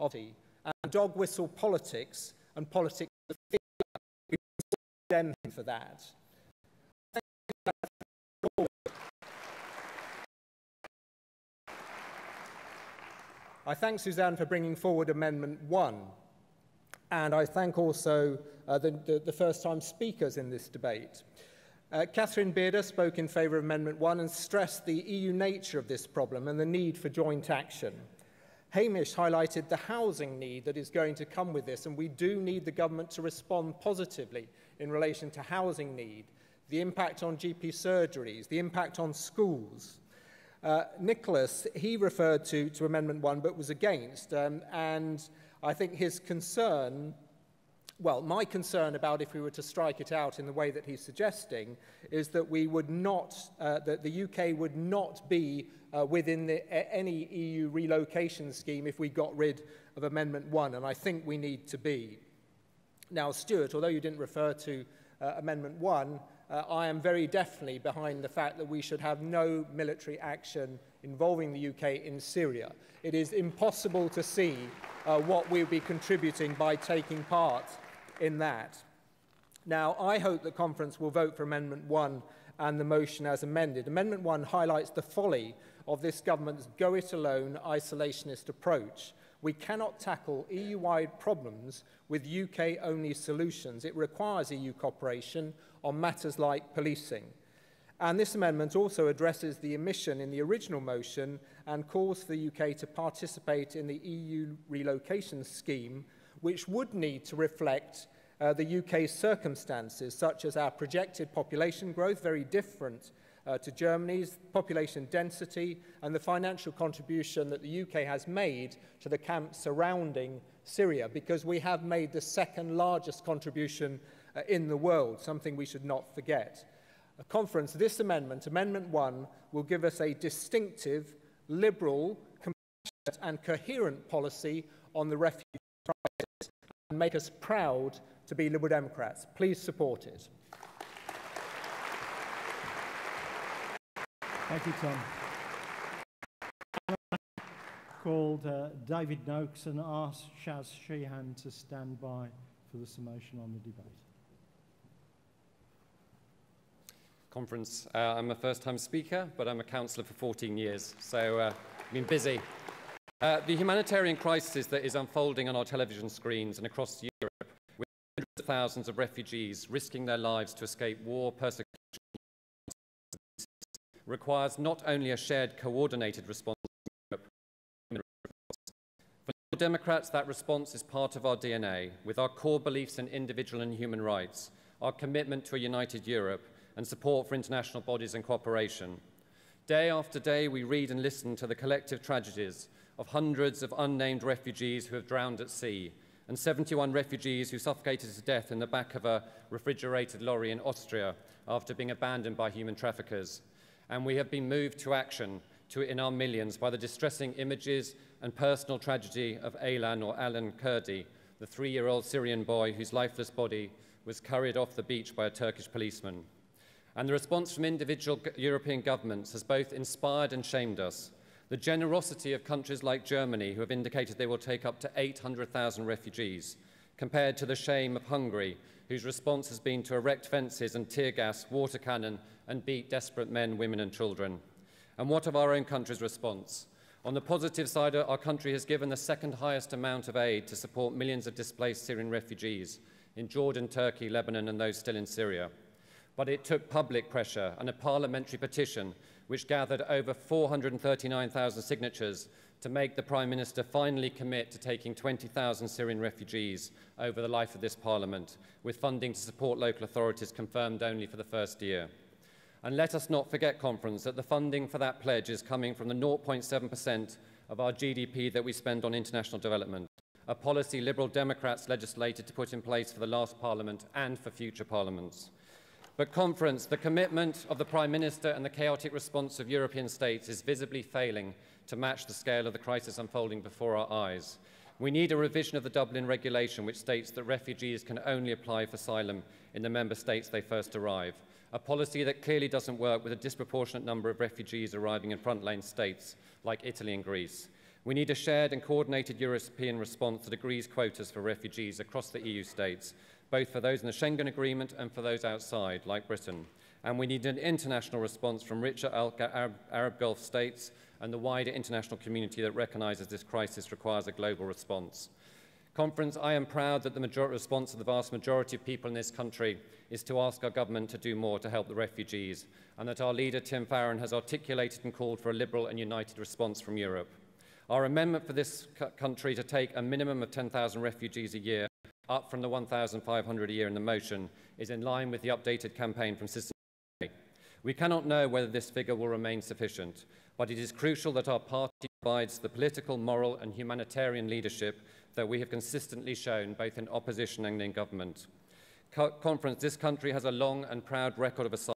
of and dog whistle politics and politics of fear. We condemn him for that. I thank Suzanne for bringing forward Amendment 1, and I thank also uh, the, the, the first-time speakers in this debate. Uh, Catherine Bearder spoke in favour of Amendment 1 and stressed the EU nature of this problem and the need for joint action. Hamish highlighted the housing need that is going to come with this, and we do need the government to respond positively in relation to housing need, the impact on GP surgeries, the impact on schools. Uh, Nicholas, he referred to, to Amendment 1 but was against, um, and I think his concern well, my concern about if we were to strike it out in the way that he's suggesting is that we would not, uh, that the UK would not be uh, within the, any EU relocation scheme if we got rid of Amendment 1, and I think we need to be. Now, Stuart, although you didn't refer to uh, Amendment 1, uh, I am very definitely behind the fact that we should have no military action involving the UK in Syria. It is impossible to see uh, what we would be contributing by taking part in that. Now, I hope the conference will vote for Amendment 1 and the motion as amended. Amendment 1 highlights the folly of this government's go-it-alone isolationist approach. We cannot tackle EU-wide problems with UK-only solutions. It requires EU cooperation on matters like policing. And this amendment also addresses the omission in the original motion and calls for the UK to participate in the EU relocation scheme which would need to reflect uh, the UK's circumstances, such as our projected population growth, very different uh, to Germany's, population density, and the financial contribution that the UK has made to the camps surrounding Syria, because we have made the second largest contribution uh, in the world, something we should not forget. A conference, this amendment, Amendment 1, will give us a distinctive, liberal, compassionate, and coherent policy on the refugee crisis and make us proud to be Liberal Democrats. Please support it. Thank you, Tom. Called uh, David Noakes and asked Shas Sheehan to stand by for the summation on the debate. Conference. Uh, I'm a first time speaker, but I'm a councillor for 14 years, so uh, I've been busy. Uh, the humanitarian crisis that is unfolding on our television screens and across Europe, with hundreds of thousands of refugees risking their lives to escape war, persecution, requires not only a shared, coordinated response For Democrats, that response is part of our DNA, with our core beliefs in individual and human rights, our commitment to a united Europe, and support for international bodies and cooperation. Day after day, we read and listen to the collective tragedies of hundreds of unnamed refugees who have drowned at sea, and 71 refugees who suffocated to death in the back of a refrigerated lorry in Austria after being abandoned by human traffickers. And we have been moved to action to, in our millions by the distressing images and personal tragedy of Aylan or Alan Kurdi, the three-year-old Syrian boy whose lifeless body was carried off the beach by a Turkish policeman. And the response from individual European governments has both inspired and shamed us. The generosity of countries like Germany, who have indicated they will take up to 800,000 refugees, compared to the shame of Hungary, whose response has been to erect fences and tear gas, water cannon, and beat desperate men, women, and children. And what of our own country's response? On the positive side, our country has given the second highest amount of aid to support millions of displaced Syrian refugees in Jordan, Turkey, Lebanon, and those still in Syria. But it took public pressure and a parliamentary petition which gathered over 439,000 signatures to make the Prime Minister finally commit to taking 20,000 Syrian refugees over the life of this Parliament, with funding to support local authorities confirmed only for the first year. And let us not forget, Conference, that the funding for that pledge is coming from the 0.7% of our GDP that we spend on international development, a policy Liberal Democrats legislated to put in place for the last Parliament and for future Parliaments. But conference, the commitment of the Prime Minister and the chaotic response of European states is visibly failing to match the scale of the crisis unfolding before our eyes. We need a revision of the Dublin regulation which states that refugees can only apply for asylum in the member states they first arrive, a policy that clearly doesn't work with a disproportionate number of refugees arriving in frontline states like Italy and Greece. We need a shared and coordinated European response that agrees quotas for refugees across the EU states both for those in the Schengen Agreement and for those outside, like Britain. And we need an international response from richer Arab, Gulf states and the wider international community that recognises this crisis requires a global response. Conference, I am proud that the majority response of the vast majority of people in this country is to ask our government to do more to help the refugees, and that our leader, Tim Farron, has articulated and called for a liberal and united response from Europe. Our amendment for this country to take a minimum of 10,000 refugees a year, up from the 1,500 a year in the motion, is in line with the updated campaign from Citizen We cannot know whether this figure will remain sufficient, but it is crucial that our party provides the political, moral and humanitarian leadership that we have consistently shown both in opposition and in government. Co conference, this country has a long and proud record of asylum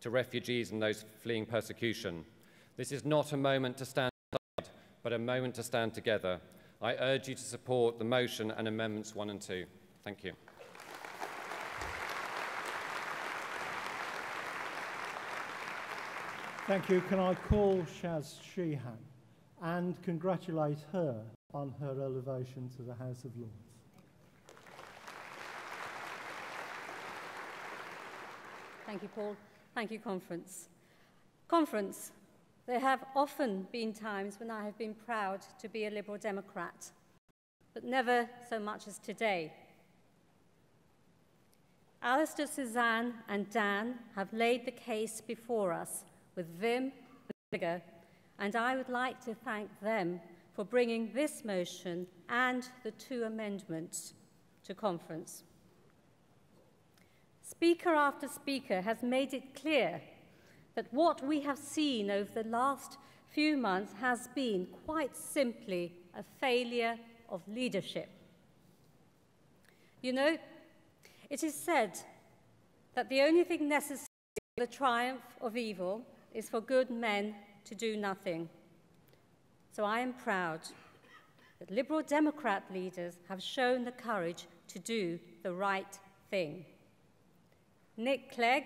to refugees and those fleeing persecution. This is not a moment to stand aside, but a moment to stand together. I urge you to support the motion and amendments 1 and 2. Thank you. Thank you. Can I call Shas Sheehan and congratulate her on her elevation to the House of Lords? Thank you, Paul. Thank you, Conference. Conference, there have often been times when I have been proud to be a Liberal Democrat, but never so much as today. Alistair, Suzanne, and Dan have laid the case before us with vim and vigour, and I would like to thank them for bringing this motion and the two amendments to conference. Speaker after speaker has made it clear that what we have seen over the last few months has been quite simply a failure of leadership. You know, it is said that the only thing necessary for the triumph of evil is for good men to do nothing. So I am proud that Liberal Democrat leaders have shown the courage to do the right thing. Nick Clegg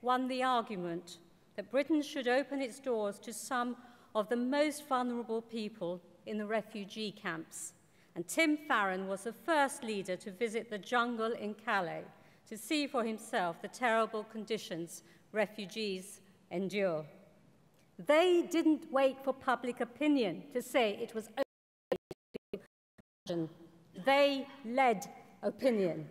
won the argument that Britain should open its doors to some of the most vulnerable people in the refugee camps. And Tim Farron was the first leader to visit the jungle in Calais to see for himself the terrible conditions refugees endure. They didn't wait for public opinion to say it was okay. They led opinion.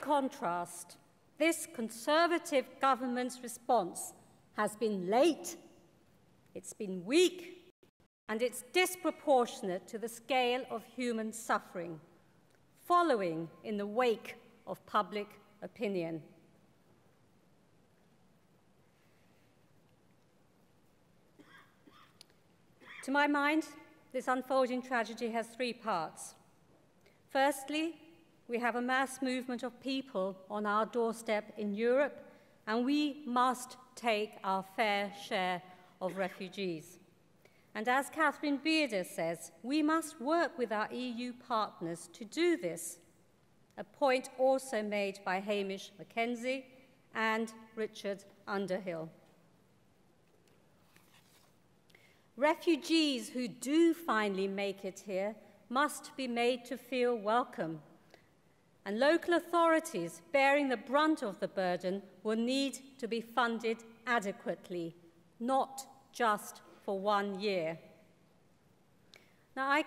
Contrast, this Conservative government's response has been late, it's been weak, and it's disproportionate to the scale of human suffering, following in the wake of public opinion. To my mind, this unfolding tragedy has three parts. Firstly, we have a mass movement of people on our doorstep in Europe, and we must take our fair share of refugees. And as Catherine Bearder says, we must work with our EU partners to do this, a point also made by Hamish Mackenzie and Richard Underhill. Refugees who do finally make it here must be made to feel welcome. And local authorities bearing the brunt of the burden will need to be funded adequately, not just for one year. Now, I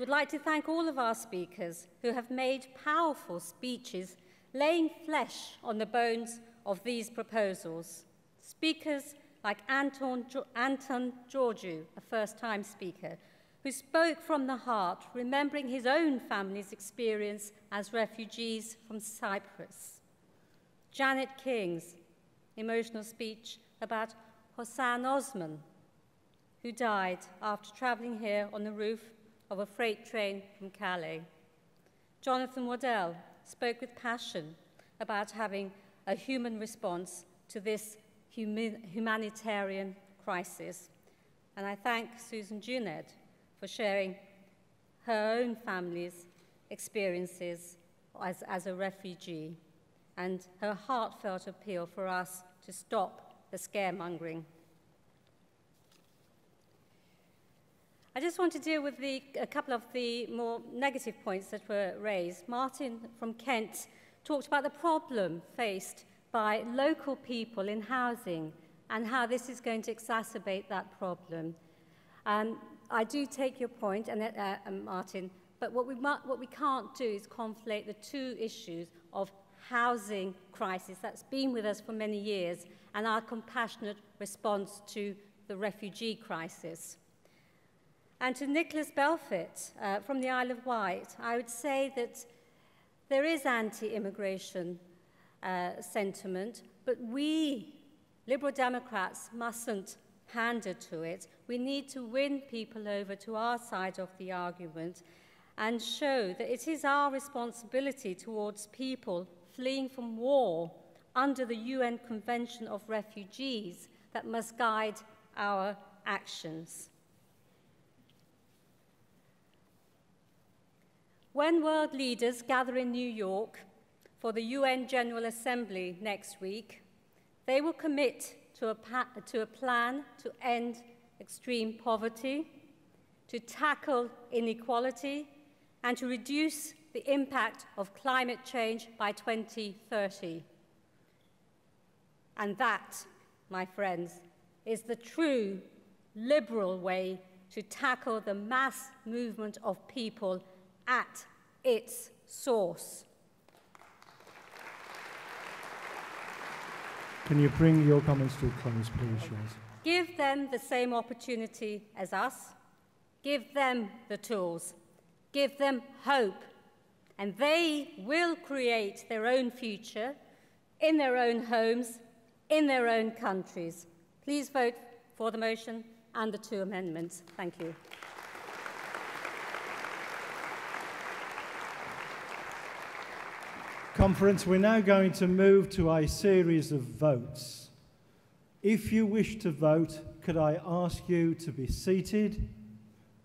would like to thank all of our speakers who have made powerful speeches laying flesh on the bones of these proposals. Speakers like Anton, Anton Georgiou, a first-time speaker, who spoke from the heart, remembering his own family's experience as refugees from Cyprus. Janet King's emotional speech about Hossan Osman, who died after travelling here on the roof of a freight train from Calais. Jonathan Waddell spoke with passion about having a human response to this humanitarian crisis. And I thank Susan Juned for sharing her own family's experiences as, as a refugee and her heartfelt appeal for us to stop the scaremongering. I just want to deal with the, a couple of the more negative points that were raised. Martin from Kent talked about the problem faced by local people in housing and how this is going to exacerbate that problem. Um, I do take your point, and, uh, um, Martin, but what we, what we can't do is conflate the two issues of housing crisis that's been with us for many years and our compassionate response to the refugee crisis. And to Nicholas Belfit uh, from the Isle of Wight, I would say that there is anti-immigration uh, sentiment, but we, Liberal Democrats, mustn't pander to it. We need to win people over to our side of the argument and show that it is our responsibility towards people fleeing from war under the UN Convention of Refugees that must guide our actions. When world leaders gather in New York for the UN General Assembly next week, they will commit to a, to a plan to end extreme poverty, to tackle inequality, and to reduce the impact of climate change by 2030. And that, my friends, is the true liberal way to tackle the mass movement of people at its source. Can you bring your comments to a close, please? Give them the same opportunity as us. Give them the tools. Give them hope. And they will create their own future in their own homes, in their own countries. Please vote for the motion and the two amendments. Thank you. Conference, we're now going to move to a series of votes. If you wish to vote, could I ask you to be seated,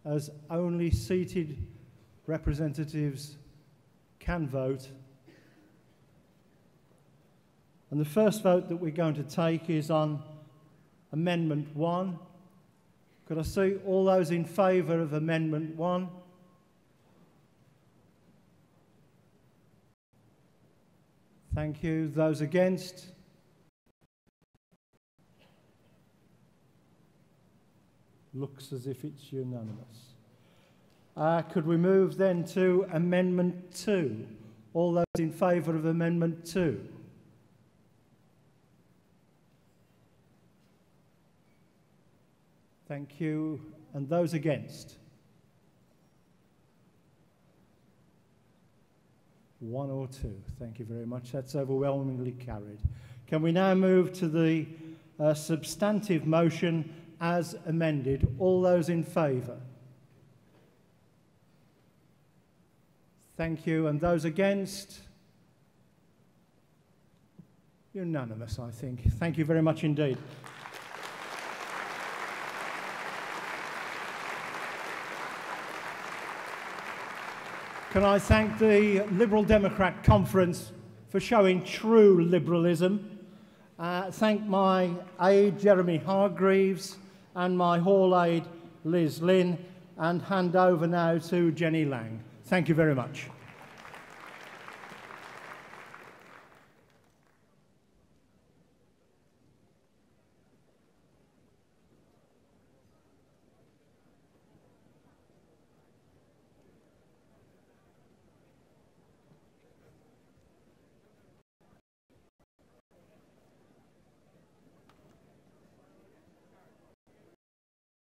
as only seated representatives can vote. And the first vote that we're going to take is on Amendment 1. Could I see all those in favour of Amendment 1? Thank you. Those against? Looks as if it's unanimous. Uh, could we move then to Amendment 2? All those in favour of Amendment 2? Thank you. And those against? One or two. Thank you very much. That's overwhelmingly carried. Can we now move to the uh, substantive motion as amended? All those in favour? Thank you. And those against? Unanimous, I think. Thank you very much indeed. Can I thank the Liberal Democrat Conference for showing true liberalism? Uh, thank my aide, Jeremy Hargreaves, and my hall aide, Liz Lynne, and hand over now to Jenny Lang. Thank you very much.